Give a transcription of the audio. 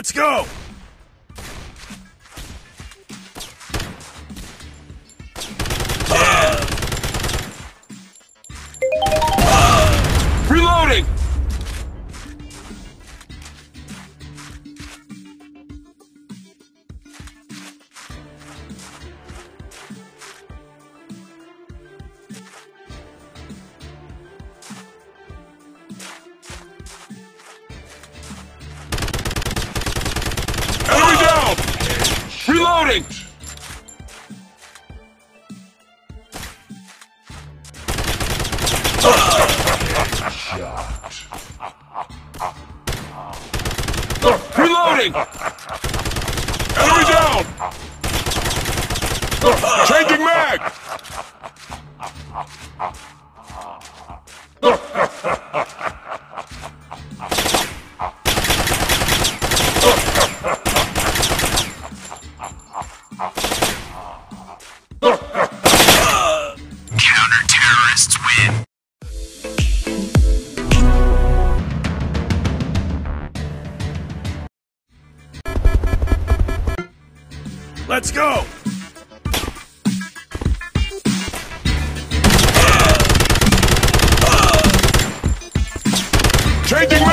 Let's go! Reloading! Reloading! Enemy down! Changing mag! Let's go! Changing